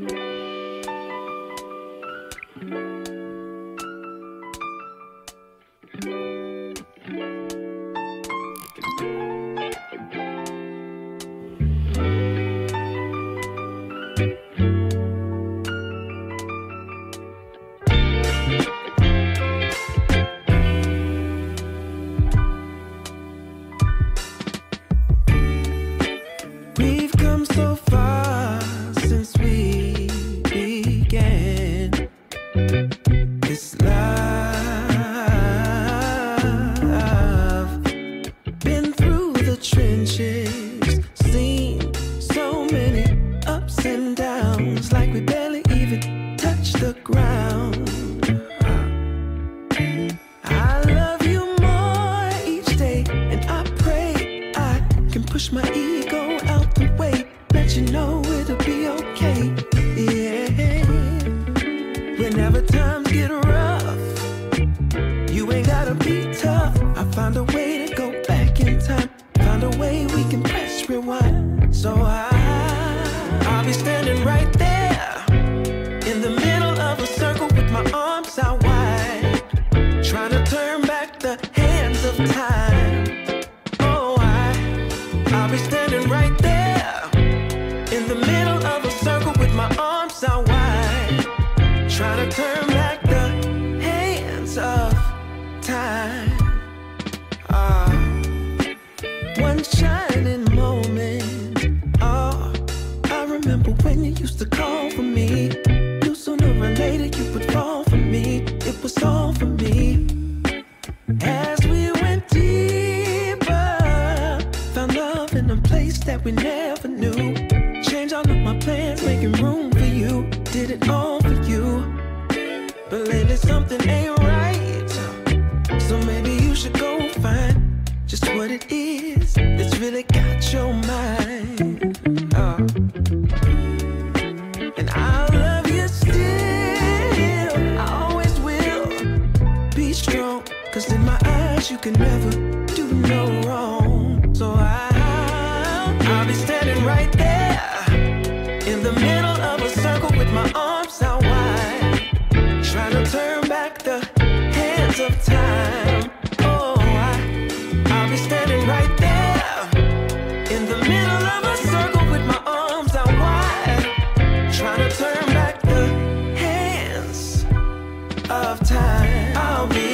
We've like we barely even touch the ground. I love you more each day, and I pray I can push my ego out the way. Let you know it'll be okay. Yeah. Whenever times get rough, you ain't gotta be tough. I find a way to go back in time. Find a way we can press rewind. So I, I'll be standing right there we never knew. Changed all of my plans, making room for you. Did it all for you. But lately something ain't right. So maybe you should go find just what it is that's really got your mind. Oh. And I love you still. I always will. Be strong, cause in my eyes you can never right there in the middle of a circle with my arms out wide, trying to turn back the hands of time. Oh, I, I'll be standing right there in the middle of a circle with my arms out wide, trying to turn back the hands of time. I'll be